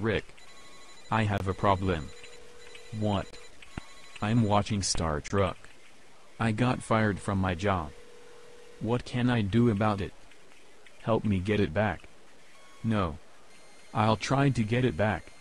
Rick. I have a problem. What? I'm watching Star Trek. I got fired from my job. What can I do about it? Help me get it back. No. I'll try to get it back.